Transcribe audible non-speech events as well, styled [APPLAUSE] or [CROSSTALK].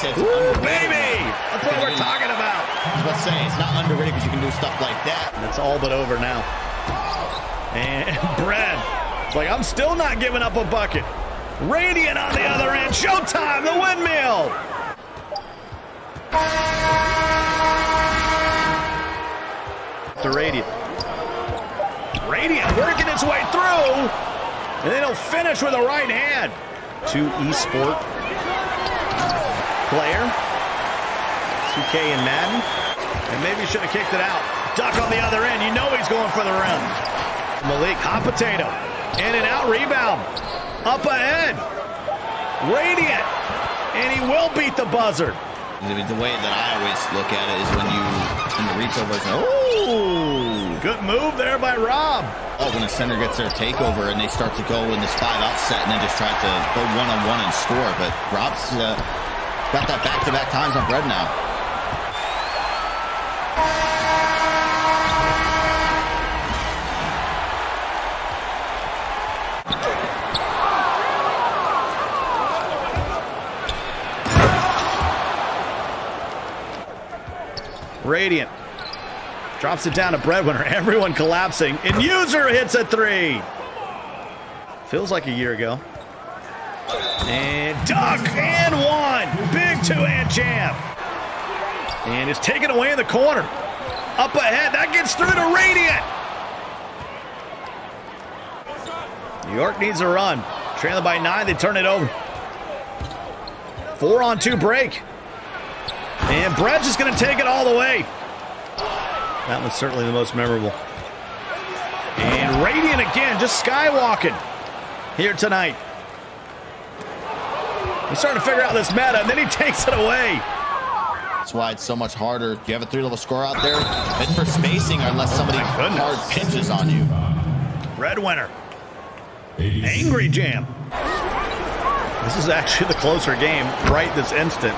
baby! That's what we're talking about. I was about to say, it's not underrated because you can do stuff like that. It's all but over now. And [LAUGHS] Brad, it's like, I'm still not giving up a bucket. Radiant on the other end. Showtime, the windmill. To Radiant. Radiant working its way through. And then he'll finish with a right hand. To eSport player. 2K and Madden. And maybe should have kicked it out. Duck on the other end. You know he's going for the rim. Malik, hot potato. In and out rebound. Up ahead. Radiant. And he will beat the buzzer. The way that I always look at it is when you, in the retail version, Ooh, good move there by Rob. Oh, when a center gets their takeover and they start to go in this five out set and then just try to go one on one and score. But Rob's uh, got that back to back times on bread now. Radiant drops it down to Breadwinner. [LAUGHS] Everyone collapsing. And User hits a three. Feels like a year ago. And duck and one. Big two-hand jam. And it's taken away in the corner. Up ahead. That gets through to Radiant. New York needs a run. Trailing by nine. They turn it over. Four on two break. And Brett's just going to take it all the way. That one's certainly the most memorable. And Radiant again, just skywalking here tonight. He's starting to figure out this meta, and then he [LAUGHS] takes it away. That's why it's so much harder. Do you have a three-level score out there? Bid for spacing unless oh somebody hard pinches on you. Breadwinner. Angry Jam. This is actually the closer game right this instant.